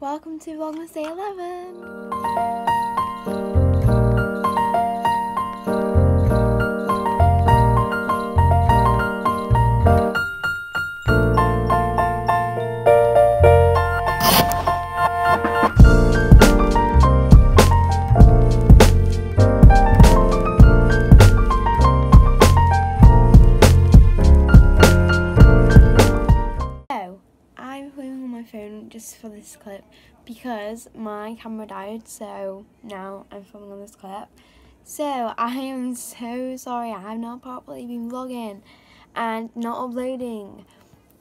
Welcome to Vlogmas Day 11. For this clip because my camera died, so now I'm filming on this clip. So, I am so sorry I have not properly been vlogging and not uploading.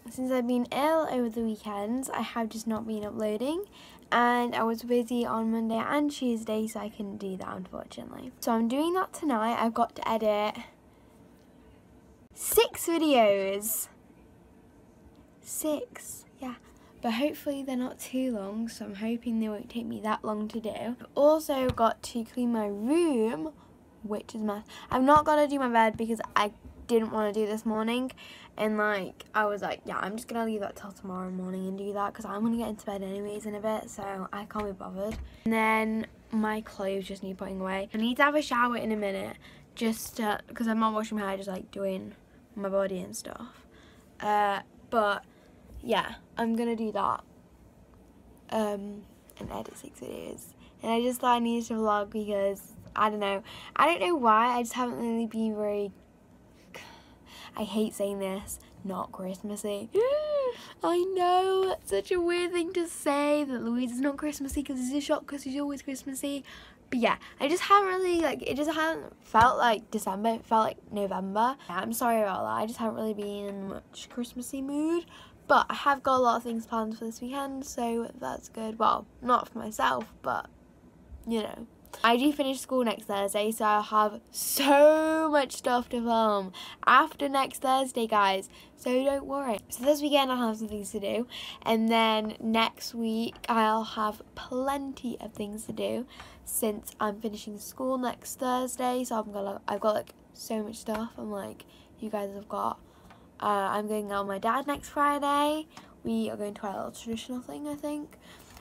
Since I've been ill over the weekends, I have just not been uploading and I was busy on Monday and Tuesday, so I couldn't do that unfortunately. So, I'm doing that tonight. I've got to edit six videos six yeah but hopefully they're not too long so i'm hoping they won't take me that long to do. I've also got to clean my room which is mess. I'm not gonna do my bed because i didn't want to do this morning. And like i was like yeah i'm just gonna leave that till tomorrow morning and do that because i'm gonna get into bed anyways in a bit so i can't be bothered. And then my clothes just need putting away. I need to have a shower in a minute just because i'm not washing my hair just like doing my body and stuff. Uh but yeah, I'm gonna do that. Um, and edit six videos. And I just thought I needed to vlog because I don't know. I don't know why. I just haven't really been very. I hate saying this. Not Christmassy. I know. It's such a weird thing to say that Louisa is not Christmassy because it's a shock because she's always Christmassy. But yeah, I just haven't really like it just hasn't felt like December. It felt like November. Yeah, I'm sorry about that. I just haven't really been in much Christmassy mood. But I have got a lot of things planned for this weekend, so that's good. Well, not for myself, but you know. I do finish school next Thursday, so I'll have so much stuff to film after next Thursday, guys. So don't worry. So this weekend I'll have some things to do, and then next week I'll have plenty of things to do since I'm finishing school next Thursday. So I'm gonna, I've got like so much stuff. I'm like, you guys have got uh, I'm going out with my dad next Friday. We are going to our little traditional thing, I think.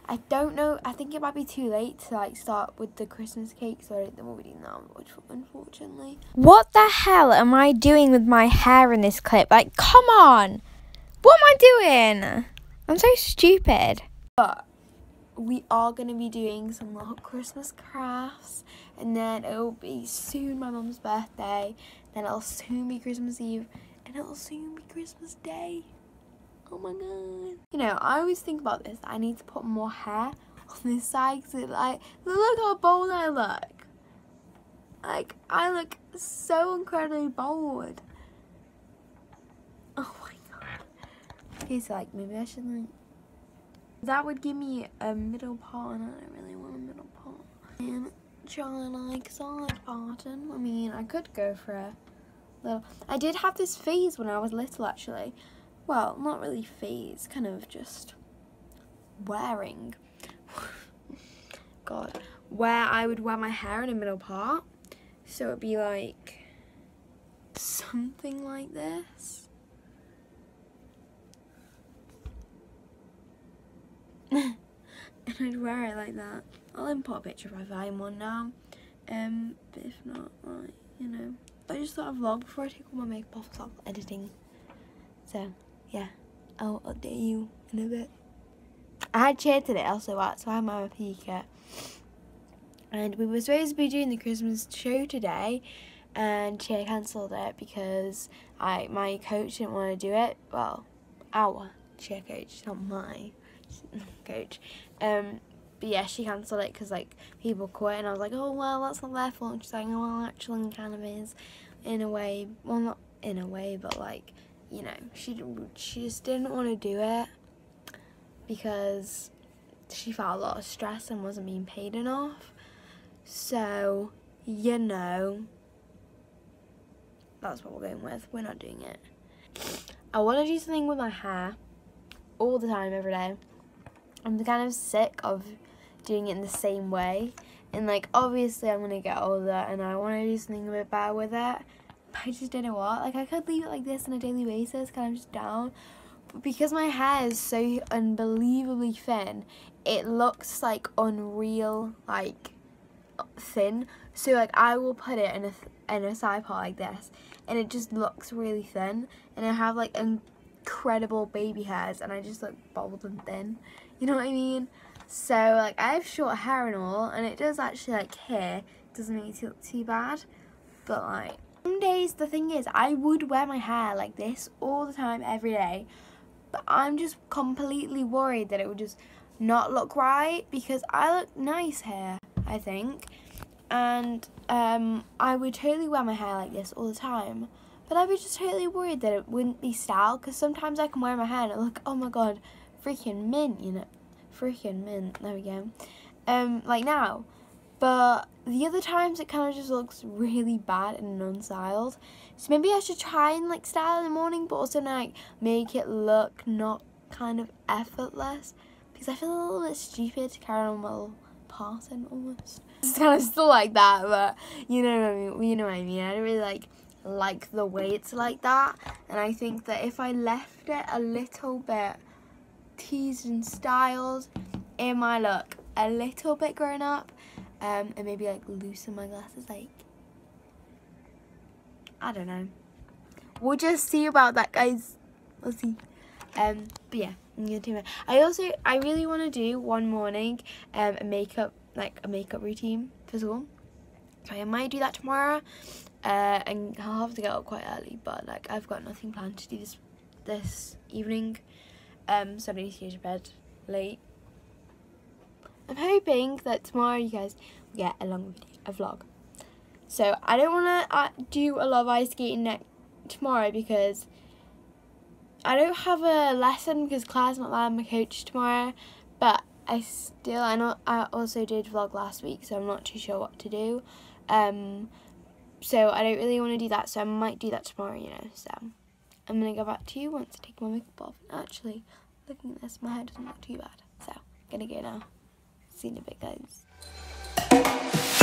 I don't know. I think it might be too late to like start with the Christmas cake, so I don't think we'll be doing that, unfortunately. What the hell am I doing with my hair in this clip? Like, come on! What am I doing? I'm so stupid. But we are going to be doing some little Christmas crafts, and then it'll be soon my mum's birthday. Then it'll soon be Christmas Eve and it'll soon be Christmas Day. Oh my god. You know, I always think about this. I need to put more hair on this side because it like, look how bold I look. Like, I look so incredibly bold. Oh my god. Okay, so like, maybe I should like, that would give me a middle part and I don't really want a middle part. And John and like parting. I mean, I could go for a little. I did have this phase when I was little, actually. Well, not really phase, kind of just wearing. God, where I would wear my hair in a middle part, so it'd be like something like this. and I'd wear it like that. I'll import a picture if I find one now. Um, but if not, like, you know. I just thought I'd vlog before I take all my makeup off stop editing. So, yeah, I'll update you in a bit. I had cheer today also so I had my Pika. And we were supposed to be doing the Christmas show today, and cheer cancelled it because I my coach didn't want to do it. Well, our cheer coach, not my coach. Um, but yeah, she cancelled it because like people quit, and I was like, oh well, that's not their fault. And she's like, oh well, actually, kind of is, in a way. Well, not in a way, but like, you know, she she just didn't want to do it because she felt a lot of stress and wasn't being paid enough. So, you know, that's what we're going with. We're not doing it. I want to do something with my hair all the time, every day. I'm kind of sick of doing it in the same way. And like obviously I'm gonna get older and I wanna do something a bit better with it. I just don't know what. Like I could leave it like this on a daily basis, kind of just down. But because my hair is so unbelievably thin, it looks like unreal, like thin. So like I will put it in a in a side part like this, and it just looks really thin. And I have like incredible baby hairs, and I just look bald and thin. You know what I mean? So like I have short hair and all, and it does actually like here doesn't make it look too bad, but like some days the thing is I would wear my hair like this all the time every day, but I'm just completely worried that it would just not look right because I look nice here, I think. And um, I would totally wear my hair like this all the time. But I'd be just totally worried that it wouldn't be style because sometimes I can wear my hair and look, oh my god, freaking mint, you know. Freaking mint. There we go. Um, like now. But the other times it kind of just looks really bad and unstyled. So maybe I should try and like style in the morning but also like make it look not kind of effortless because I feel a little bit stupid to carry on while passing almost. It's kind of still like that, but you know what I mean. You know what I mean. I don't really like like the way it's like that, and I think that if I left it a little bit teased and styled, in my look a little bit grown up, um, and maybe like loosen my glasses, like I don't know. We'll just see about that, guys. We'll see. Um, but yeah, I'm gonna do it. I also, I really want to do one morning um, a makeup, like a makeup routine for school. So I might do that tomorrow. Uh, and I'll have to get up quite early, but like I've got nothing planned to do this this evening. Um, so I need to go to bed late. I'm hoping that tomorrow you guys will get a long video, a vlog. So I don't want to uh, do a lot of ice skating next tomorrow because I don't have a lesson because Claire's not there, my coach tomorrow, but I still, I know I also did vlog last week, so I'm not too sure what to do. Um, so I don't really want to do that, so I might do that tomorrow, you know, so I'm going to go back to you once I take my makeup off. Actually, looking at this, my hair doesn't look too bad. So, I'm going to go now. See you in a bit, guys.